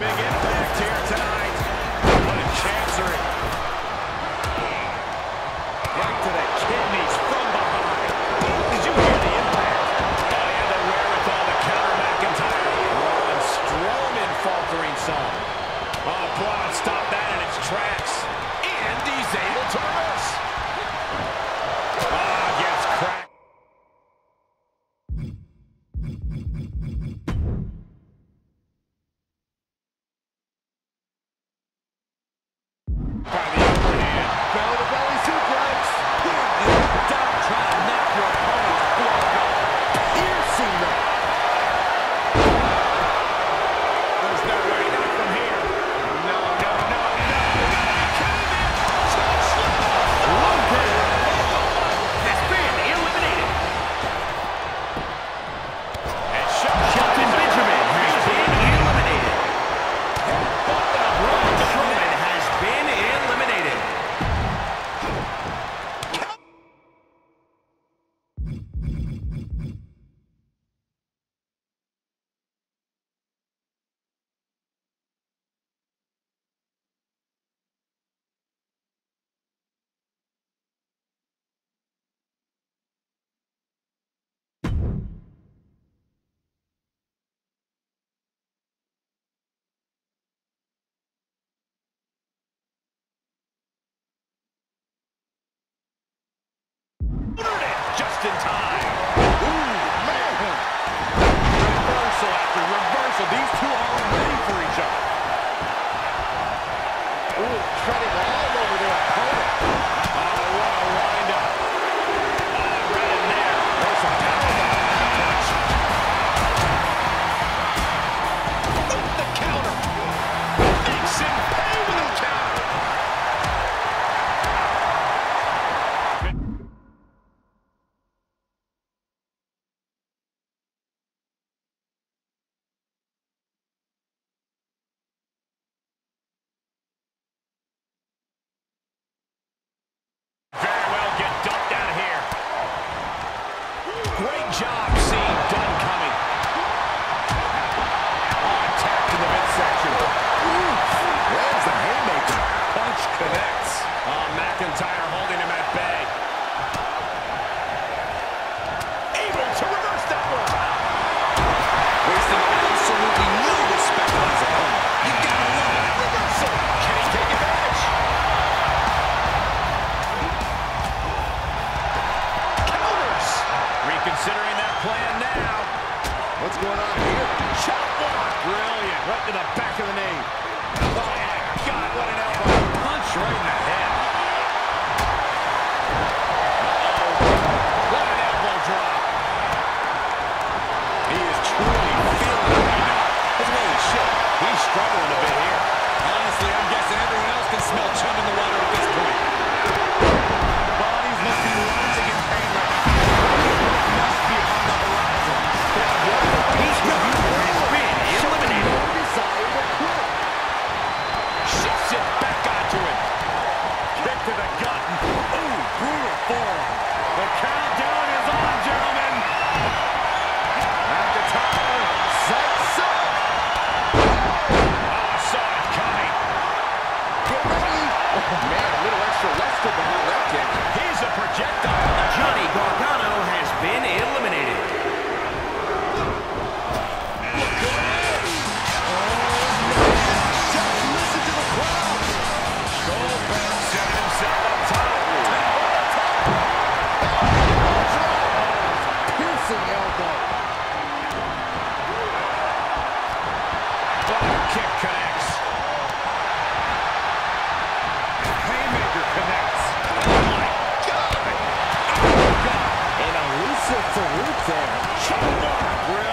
Big impact here tonight. There. Chop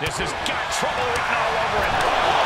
This has got trouble written all over it. Oh,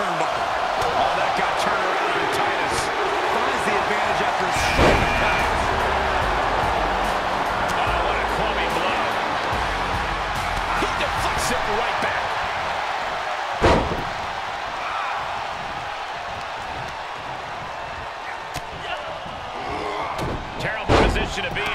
turnbuckle. Oh, that got turned around and Titus finds the advantage after seven times. Oh, what a clubbing blow. He deflects it right back. Terrible position to be in.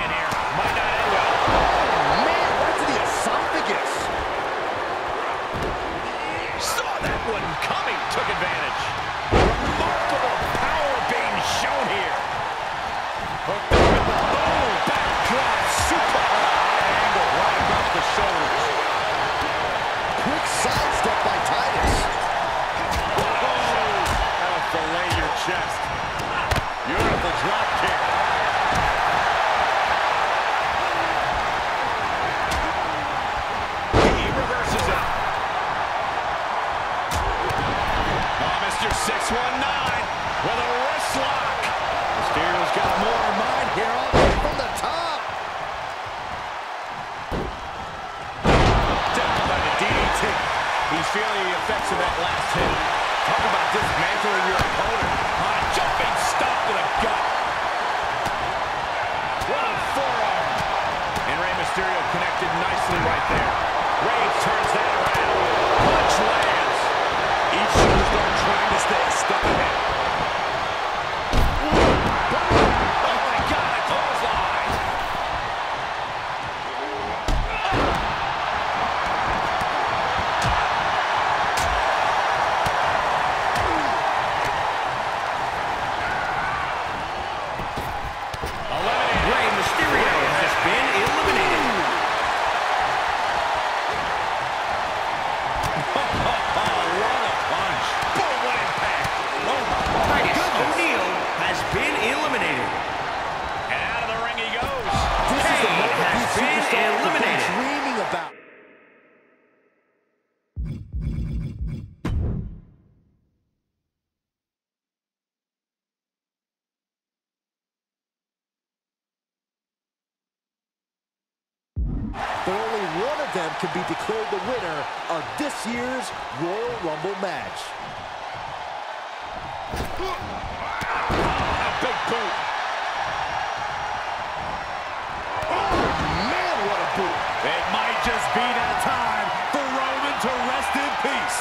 Just be that time for Roman to rest in peace.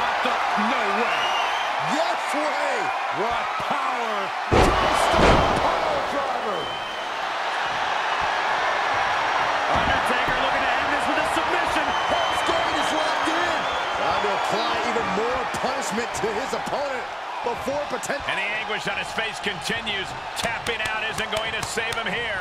Hopped up, no way. Yes way. What power. Tombstone power driver. Undertaker looking to end this with a submission. Is locked in. Trying to apply even more punishment to his opponent before potential. And the anguish on his face continues. Tapping out isn't going to save him here.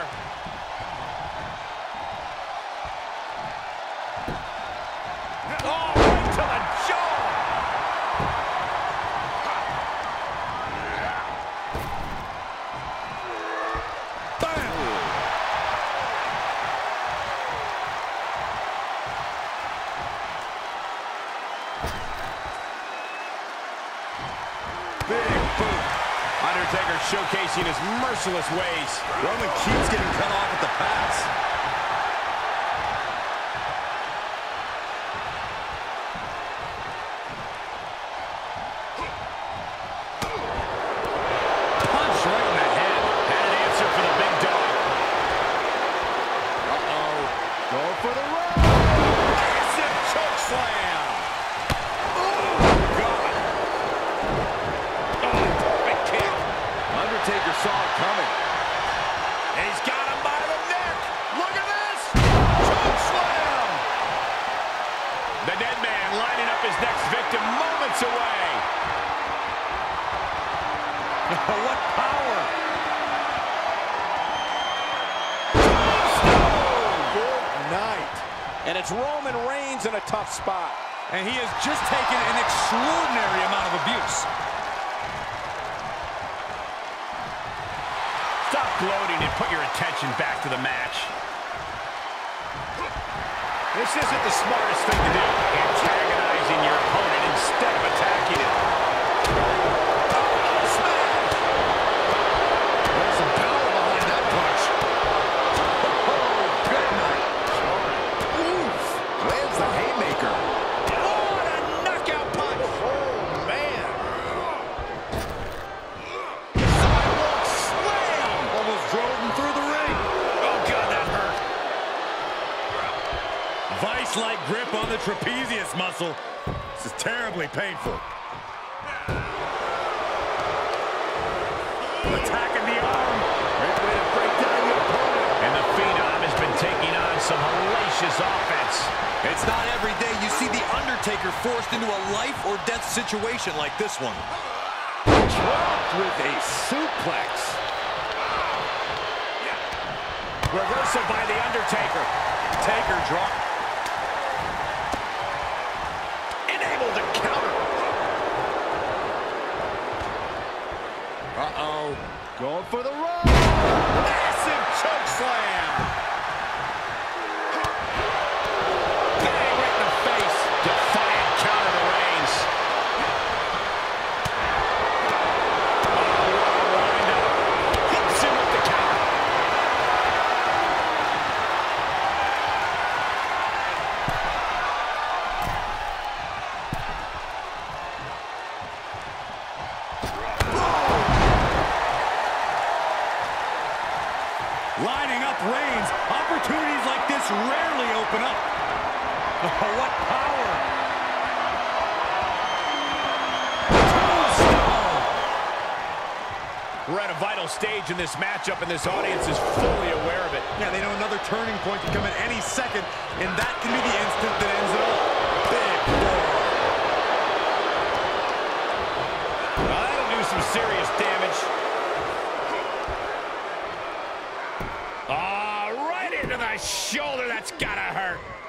Big boot. Undertaker showcasing his merciless ways. Roman keeps getting cut off at the pass. And it's Roman Reigns in a tough spot. And he has just taken an extraordinary amount of abuse. Stop gloating and put your attention back to the match. This isn't the smartest thing to do, antagonizing your opponent instead of attacking him. Oh, smash! There's some power behind that punch. Oh, good night. Oof. Lands the haymaker. What a knockout punch! Oh, man. Sidewalk slam! Almost drove him through the ring. Oh, God, that hurt. Vice-like grip on the trapezius muscle. This is terribly painful. Attacking the arm. Great way to break down your opponent. And the Phenom has been taking on some hellacious offense. It's not every day you see The Undertaker forced into a life or death situation like this one. Dropped with a suplex. Reversal by The Undertaker. Taker drop. Enabled to counter. Uh-oh. Going for the run. This matchup, and this audience is fully aware of it. Yeah, they know another turning point can come at any second, and that can be the instant that ends it all. Big Well, that'll do some serious damage. Ah, right into the shoulder. That's gotta hurt.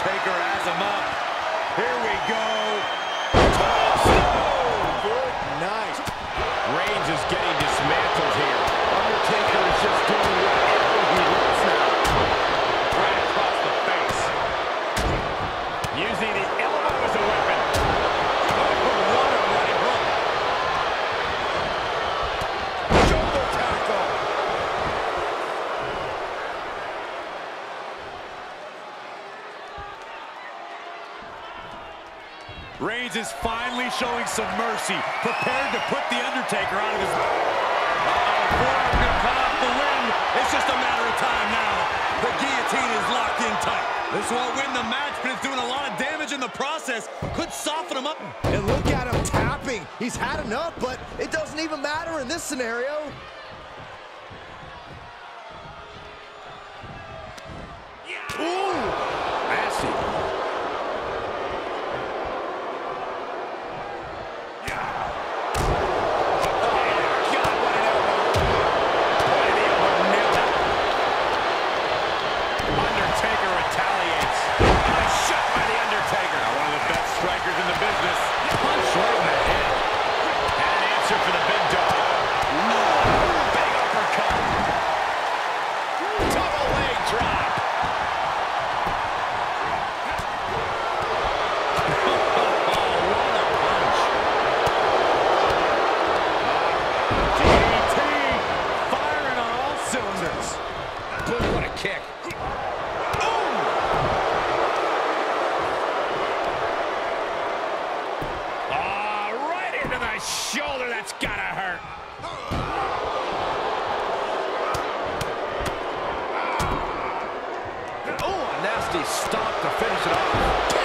Taker has him up. Here we go. Oh, good night. Reigns is getting dismantled here. Showing some mercy, prepared to put The Undertaker out of his... Uh-oh, forearm gonna cut off the wind. It's just a matter of time now. The guillotine is locked in tight. This won't win the match, but it's doing a lot of damage in the process. Could soften him up. And look at him tapping. He's had enough, but it doesn't even matter in this scenario. Ooh! The shoulder. That's gotta hurt. Oh, a nasty stop to finish it off.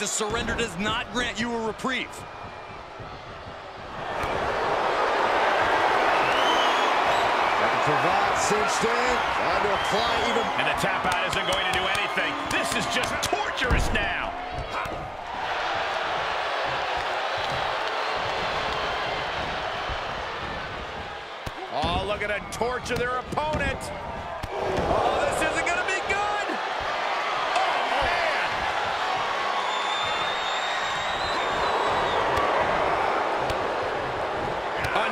In this case, a surrender does not grant you a reprieve. And Cravat cinched in. Trying to apply even And the tap out isn't going to do anything. This is just torturous now. Oh, look at it torture their opponent. Oh, this isn't going to be good. Oh, man.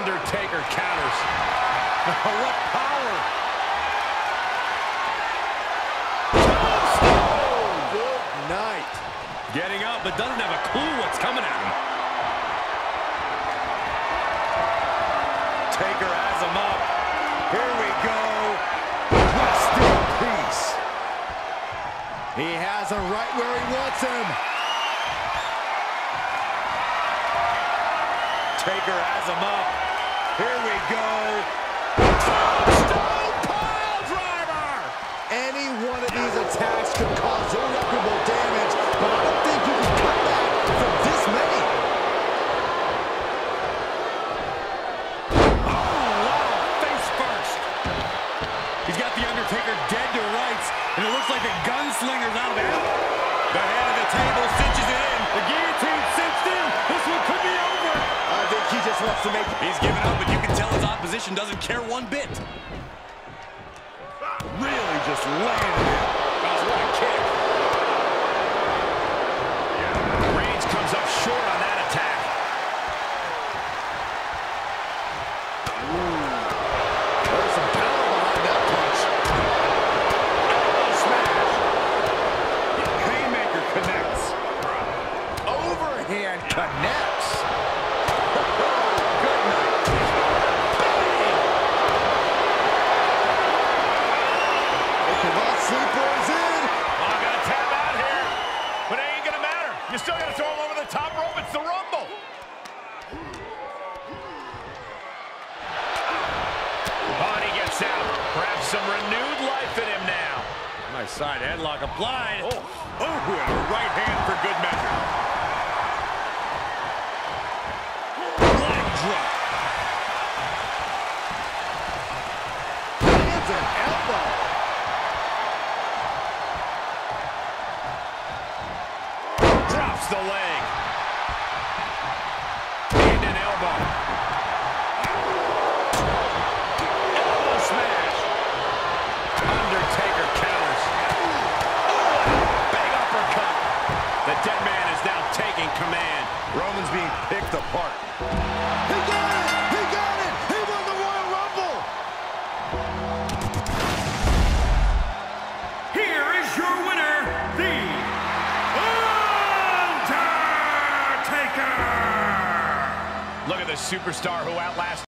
Undertaker counters. what power! good night. Getting up, but doesn't have a clue what's coming at him. Taker has him up. Here we go. Rest in peace. He has him right where he wants him. Taker has him up. Here we go. Stone pile driver. Any one of these attacks could cause irreparable damage, but I don't think you can come back from this many. Oh, wow, face first. He's got The Undertaker dead to rights, and it looks like the gunslinger's out of it. The head of the table cinches it in. The guillotine cinched in. This one could be over. I think he just wants to make He's giving up, but you can tell his opposition doesn't care one bit. Really just laying it. What a kick. Reigns comes up short on that attack. There's some power behind that punch. Elbow smash. Haymaker connects. Overhand connects. Applied. Oh, oh, right hand for good measure. Leg drop. Command. Roman's being picked apart. He got it. He got it. He won the Royal Rumble. Here is your winner, The Undertaker! Look at the superstar who outlasts